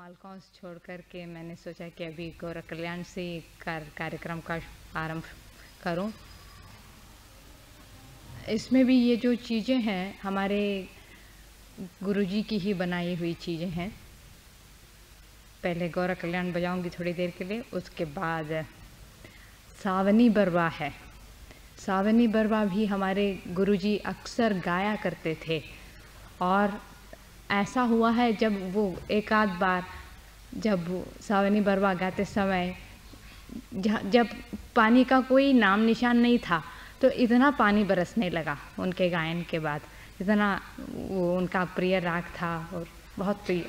मालकों छोड़ कर के मैंने सोचा कि अभी गौरव कल्याण से कार, कार्यक्रम का आरंभ करूँ। इसमें भी ये जो चीज़ें हैं हमारे गुरुजी की ही बनाई हुई चीज़ें हैं पहले गौरव कल्याण बजाऊँगी थोड़ी देर के लिए उसके बाद सावनी बरवा है सावनी बरवा भी हमारे गुरुजी अक्सर गाया करते थे और ऐसा हुआ है जब वो एक आध बार, जब सावनी बरवा गाते समय जब पानी का कोई नाम निशान नहीं था तो इतना पानी बरसने लगा उनके गायन के बाद। इतना वो उनका प्रिय राग था और बहुत ही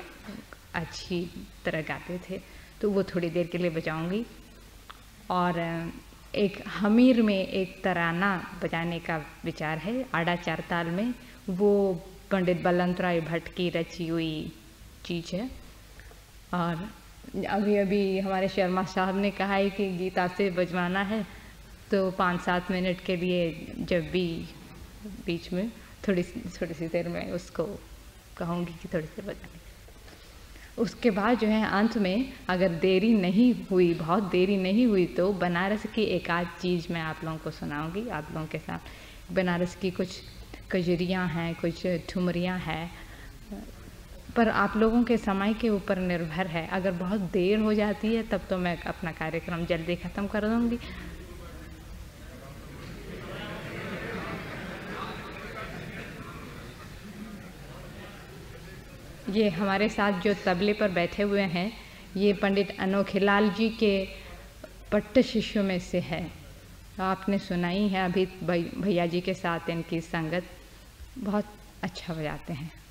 अच्छी तरह गाते थे। तो वो थोड़ी देर के लिए बजाऊँगी। और, एक हमीर में एक तराना बजाने का विचार है, आड़ा चार ताल में। वो पंडित बलंत राय भट्ट की रची हुई चीज़ है। और अभी अभी हमारे शर्मा साहब ने कहा है कि गीता से बजवाना है तो पाँच सात मिनट के लिए जब भी बीच में थोड़ी थोड़ी सी देर में उसको कहूँगी कि थोड़ी सी बजाने। उसके बाद जो है अंत में अगर देरी नहीं हुई, बहुत देरी नहीं हुई तो बनारस की एक आध चीज़ मैं आप लोगों को सुनाऊँगी। आप लोगों के साथ बनारस की कुछ कजरियाँ हैं, कुछ ठुमरियाँ हैं। पर आप लोगों के समय के ऊपर निर्भर है। अगर बहुत देर हो जाती है, तब तो मैं अपना कार्यक्रम जल्दी ख़त्म कर दूँगी। ये हमारे साथ जो तबले पर बैठे हुए हैं, ये पंडित अनोखीलाल जी के पट्ट शिष्यों में से है। आपने सुनाई है अभी भैया जी के साथ इनकी संगत। बहुत अच्छा बजाते हैं।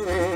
Mm-hmm.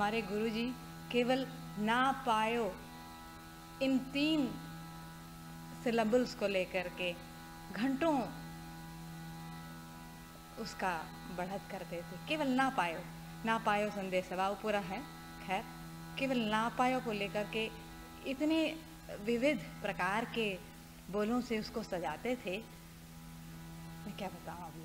हमारे गुरुजी केवल ना पायो इन तीन सिलेबल्स को लेकर के घंटों उसका बढ़त करते थे। केवल ना पायो ना पायो संदेश सवाओ पूरा है, खैर, केवल ना पायो को लेकर के इतने विविध प्रकार के बोलों से उसको सजाते थे। मैं क्या बताऊँ आप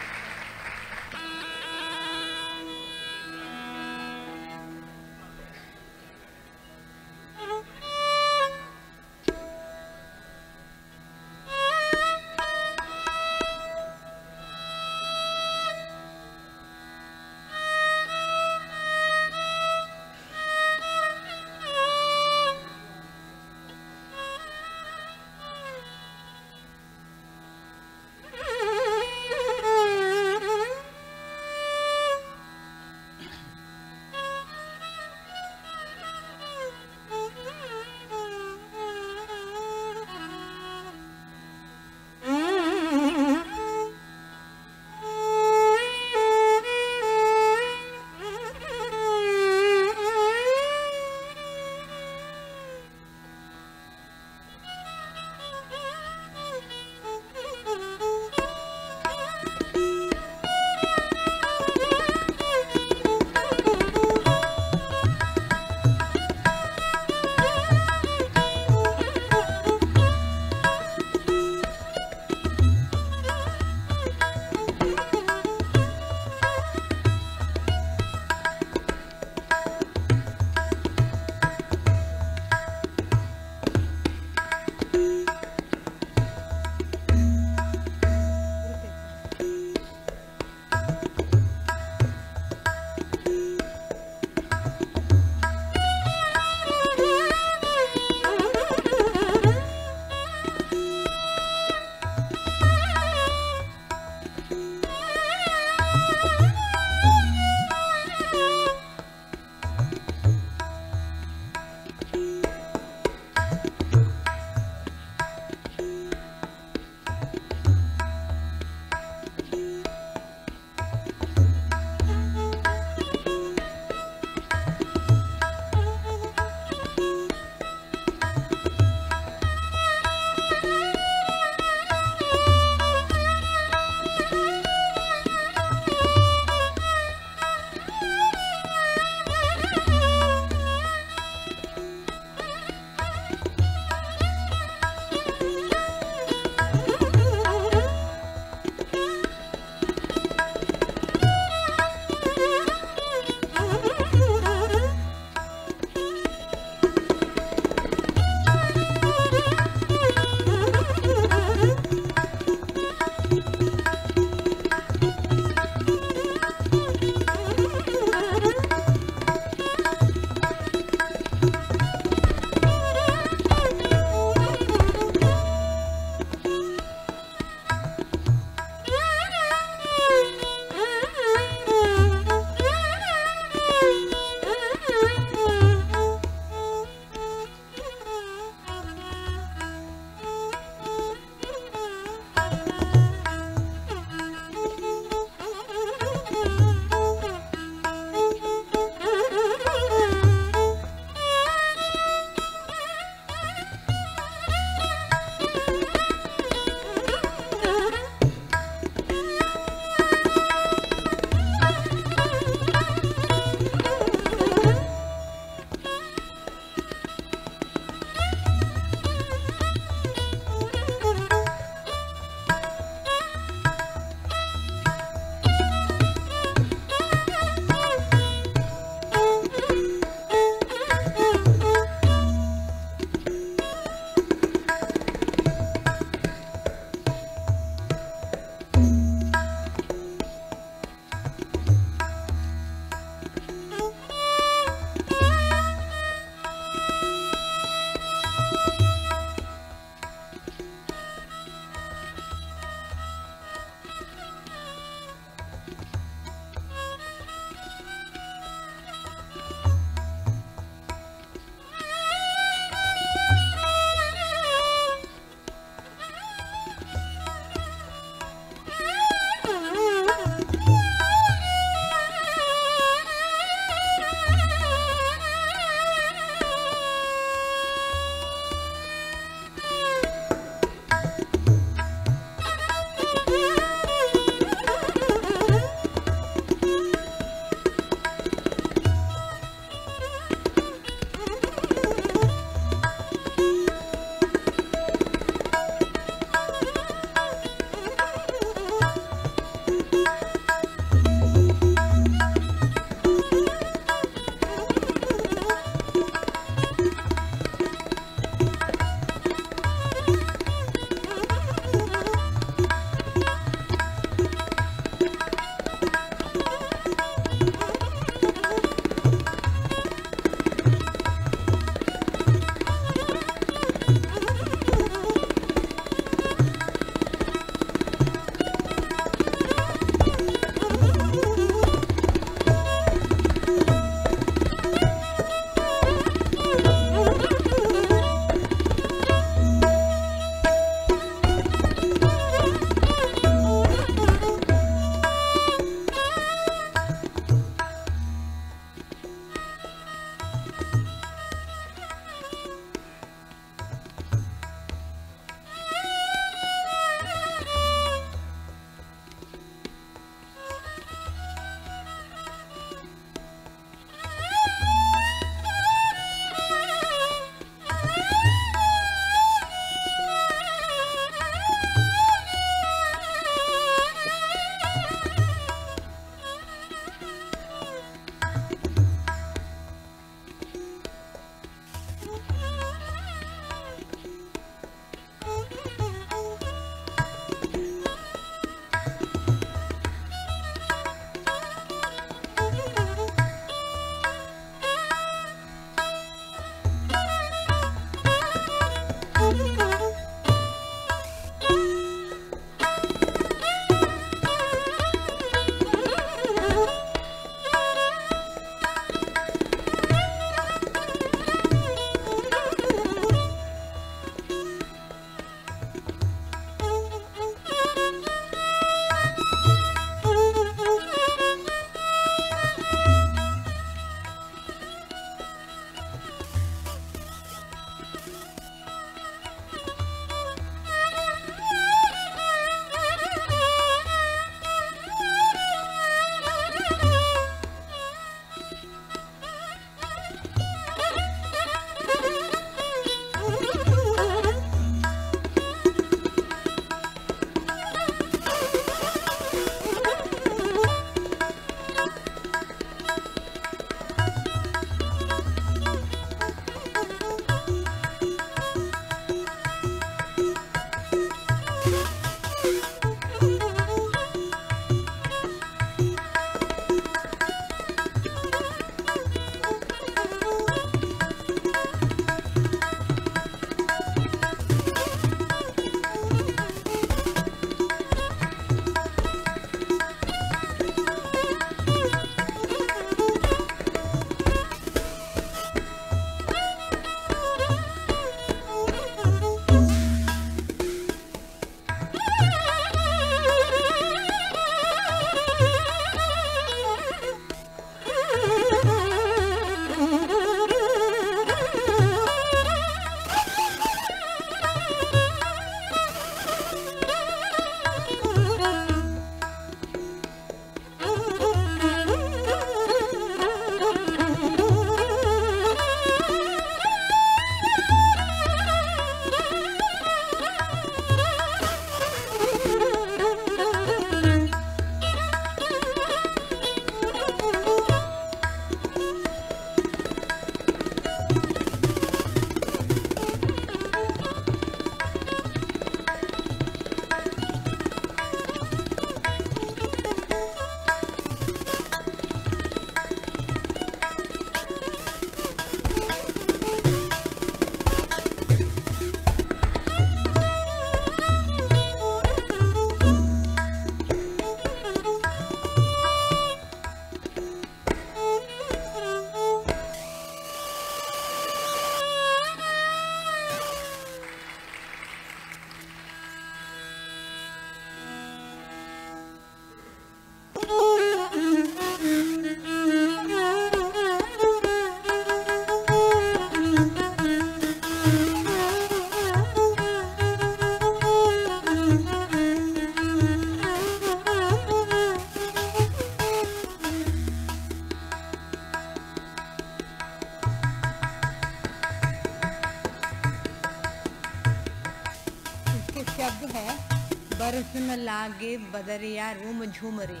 बदरिया रूम झूम रे